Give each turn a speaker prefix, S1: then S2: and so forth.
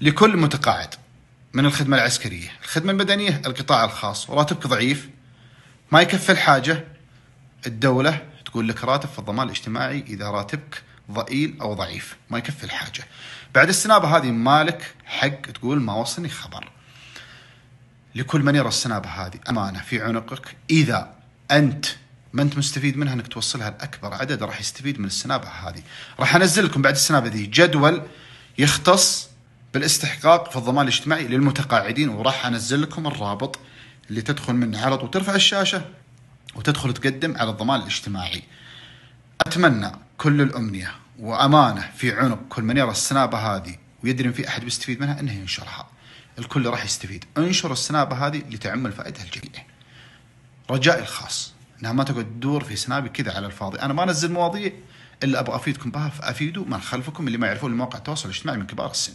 S1: لكل متقاعد من الخدمة العسكرية. الخدمة المدنية القطاع الخاص. وراتبك ضعيف. ما يكفي الحاجة الدولة تقول لك راتب في الضمان الاجتماعي إذا راتبك ضئيل أو ضعيف. ما يكفي الحاجة بعد السنابة هذه مالك حق تقول ما وصلني خبر. لكل من يرى السنابة هذه أمانة في عنقك. إذا أنت ما أنت مستفيد منها أنك توصلها لأكبر عدد راح يستفيد من السنابة هذه راح أنزل لكم بعد السنابة دي جدول يختص بالاستحقاق في الضمان الاجتماعي للمتقاعدين وراح انزل لكم الرابط اللي تدخل منه على طول ترفع الشاشة وتدخل تقدم على الضمان الاجتماعي. أتمنى كل الأمنية وأمانة في عنق كل من يرى السنابة هذه ويدري إن في أحد بيستفيد منها إنه ينشرها. الكل راح يستفيد، انشر السنابة هذه لتعم الفائدة الجميع. رجائي الخاص إنها ما تقعد تدور في سنابي كذا على الفاضي، أنا ما أنزل مواضيع إلا أبغى أفيدكم بها فافيدوا من خلفكم اللي ما يعرفون المواقع التواصل الاجتماعي من كبار السن.